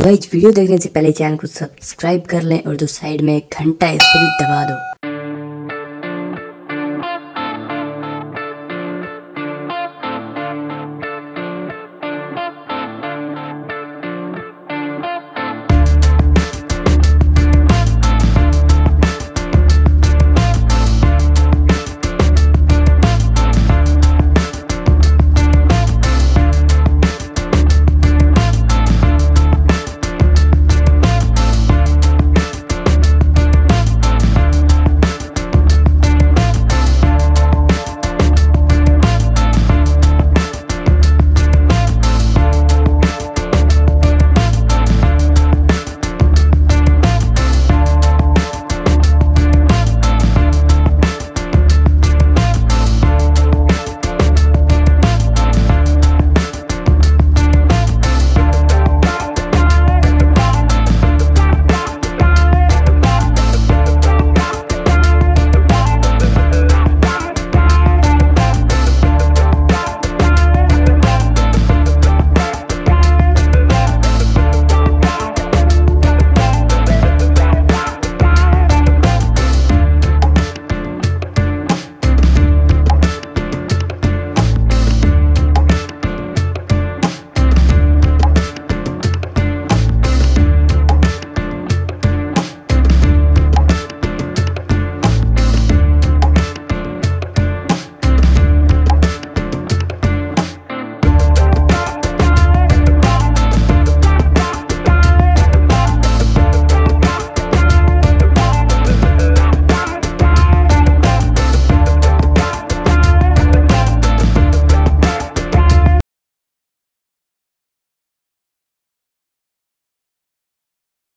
Guys video देखने से पहले चैनल को सब्सक्राइब कर लें और जो साइड में एक घंटा है इसको भी दबा दो।